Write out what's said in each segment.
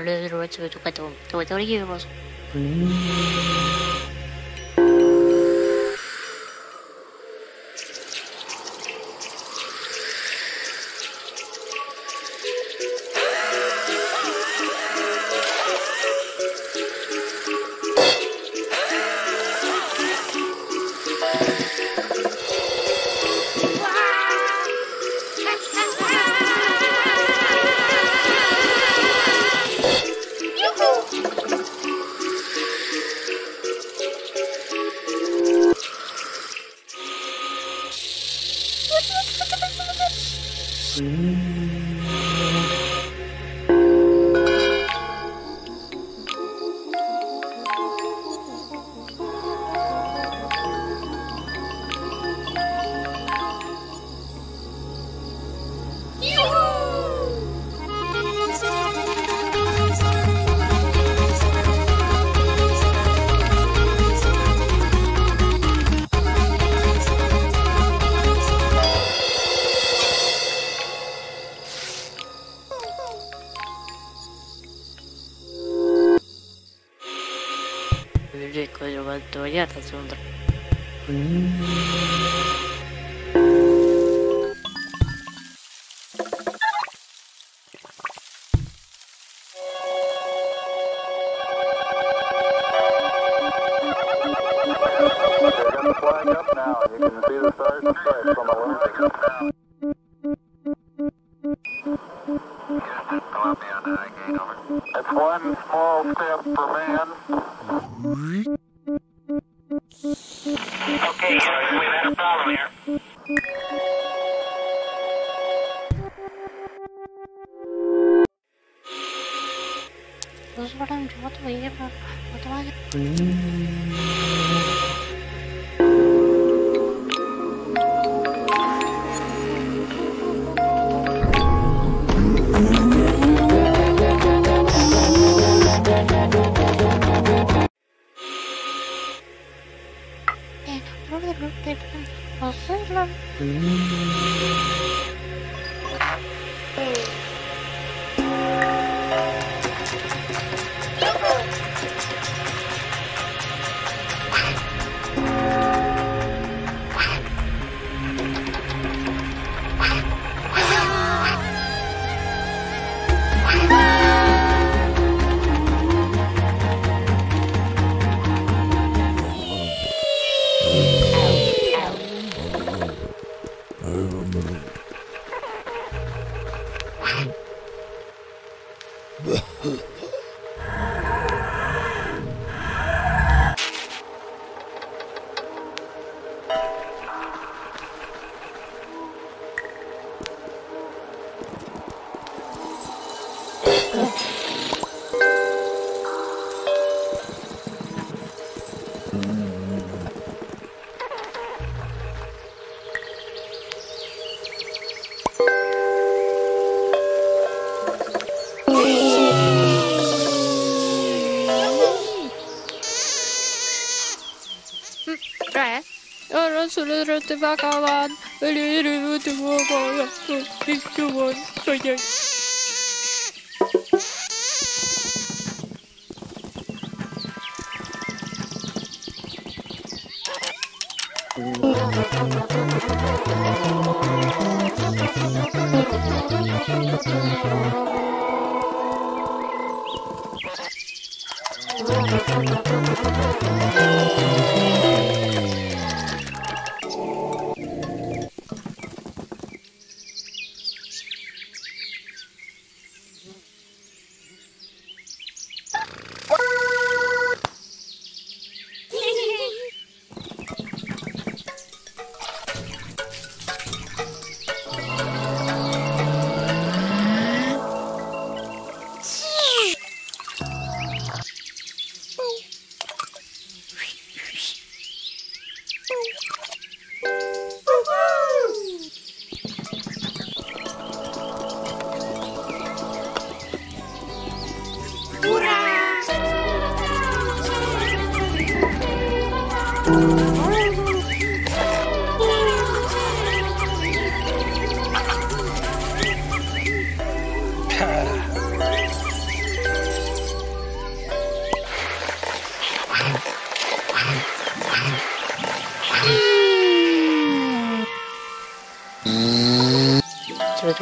представляют роль цвету готовым. Твой дорогие розы. Возвращаем чего-то в Европу. Вот Stifter Caravan,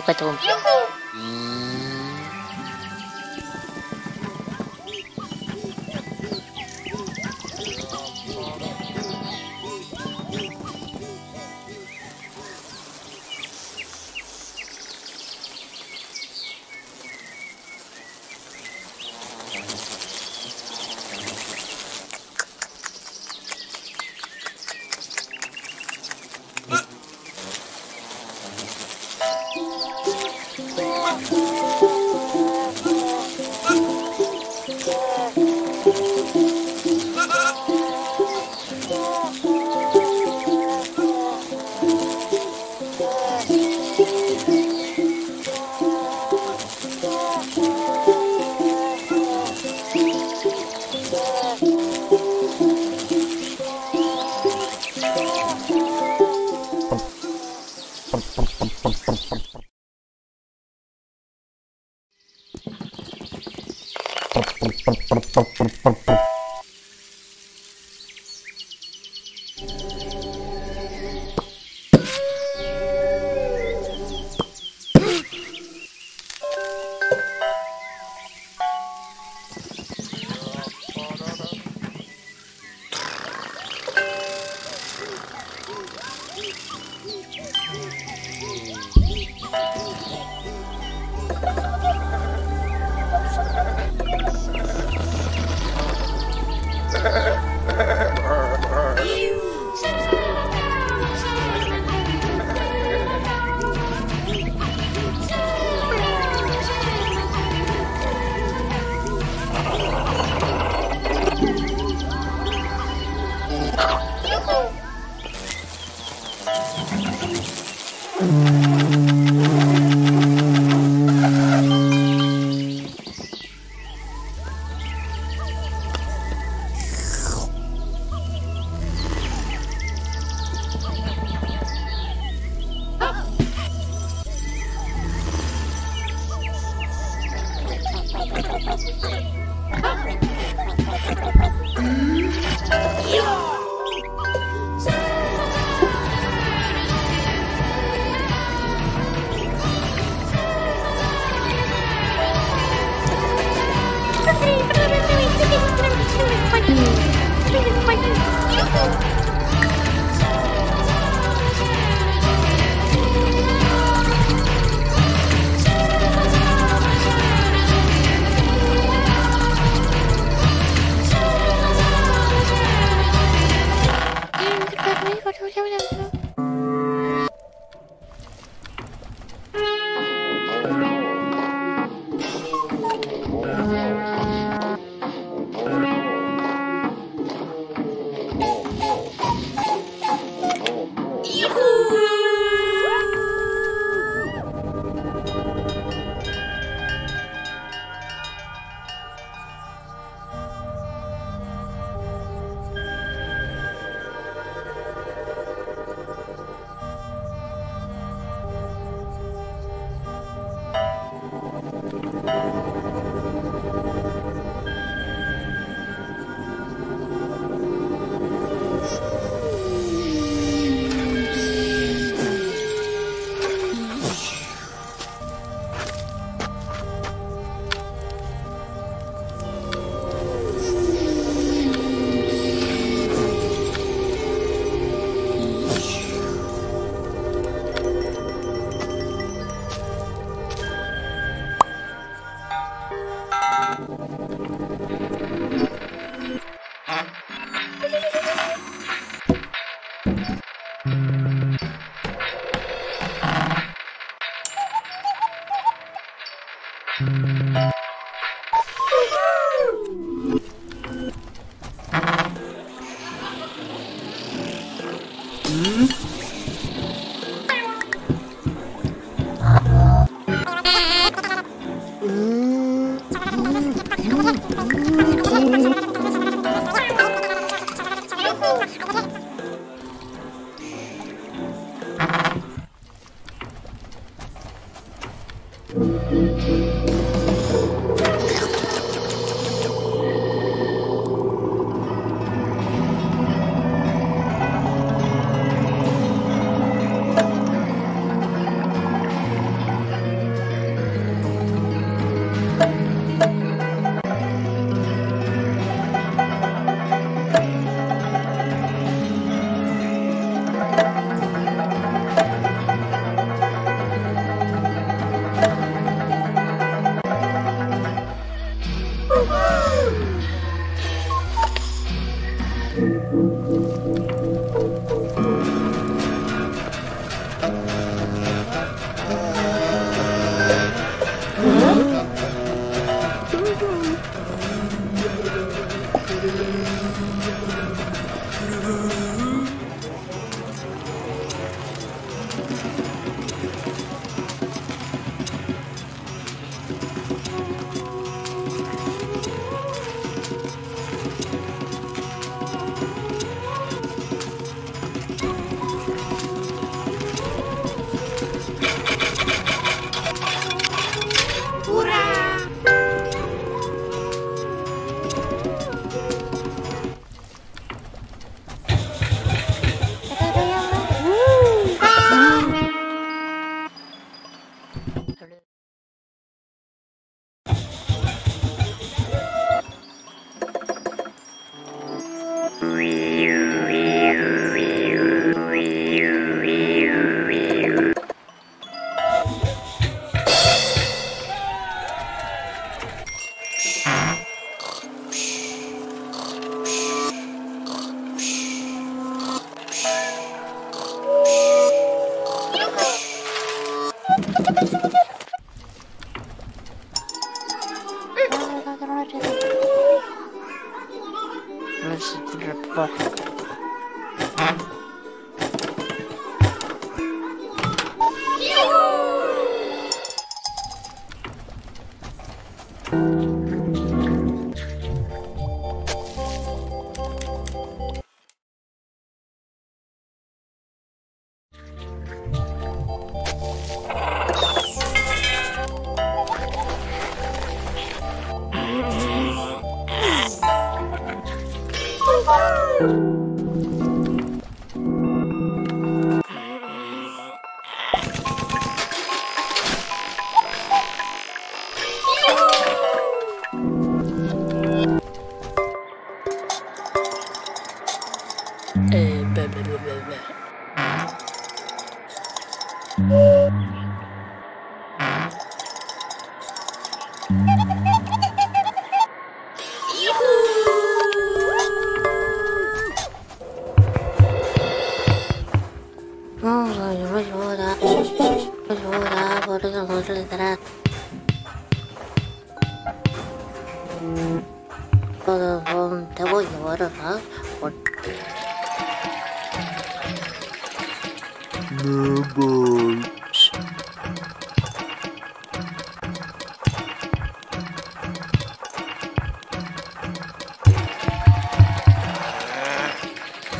拜托。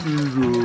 Jesus.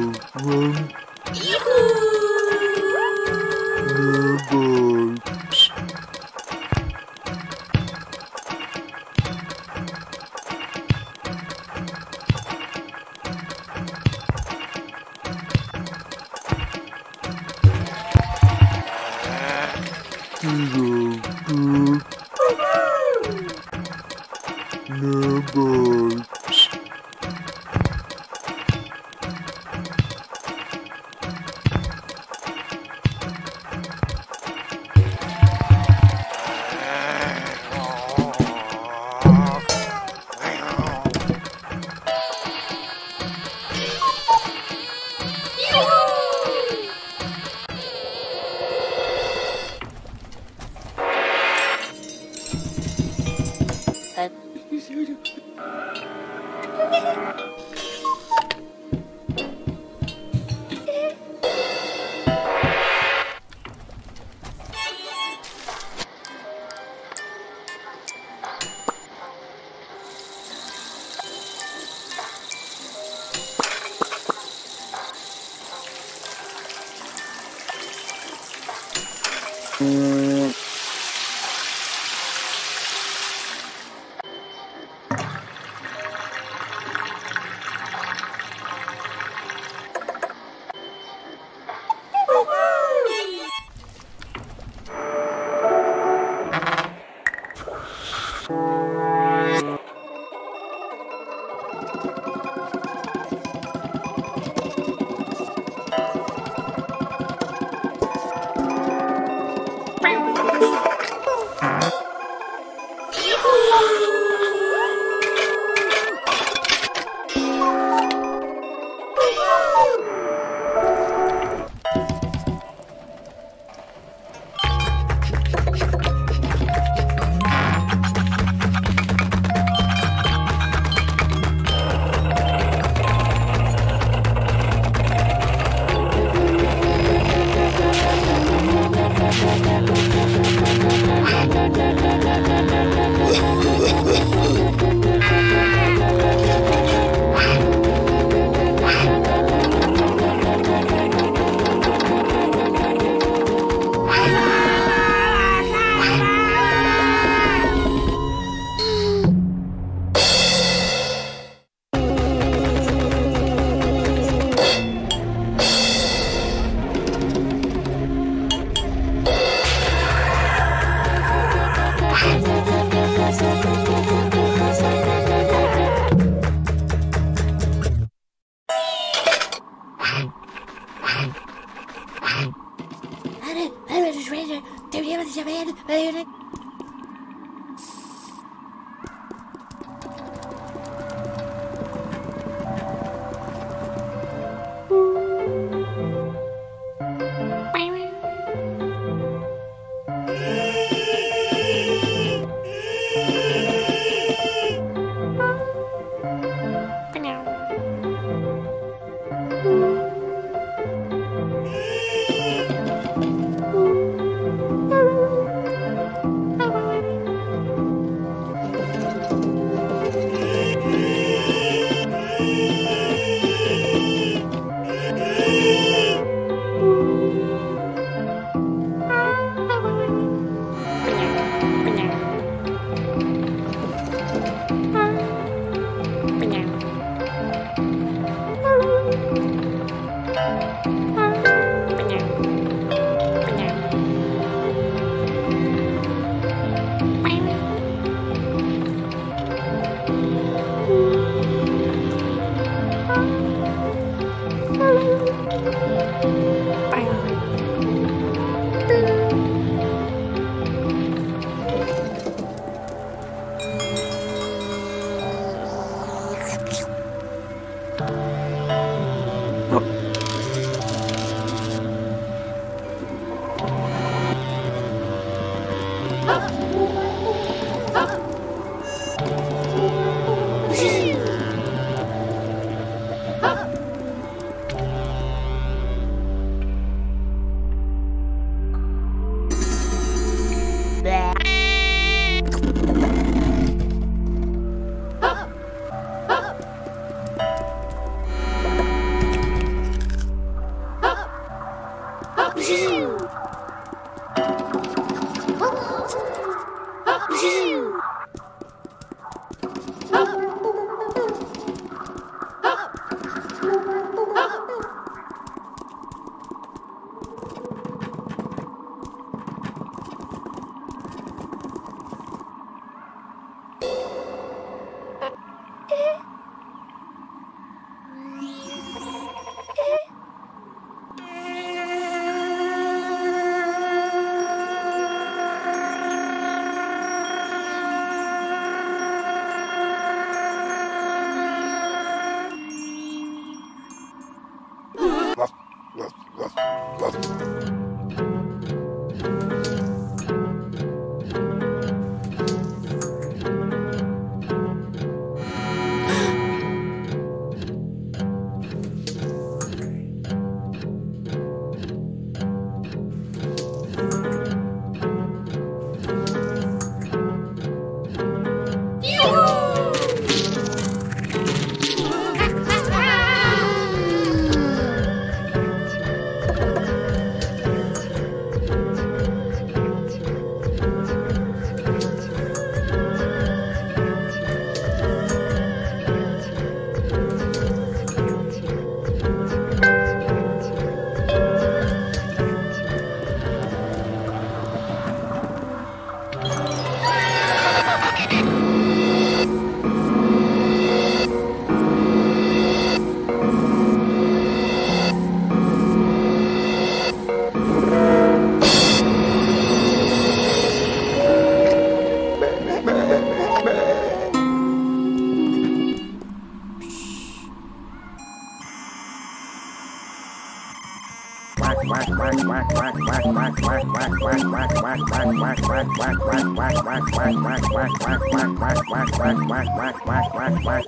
Whack, whack, whack, whack, whack,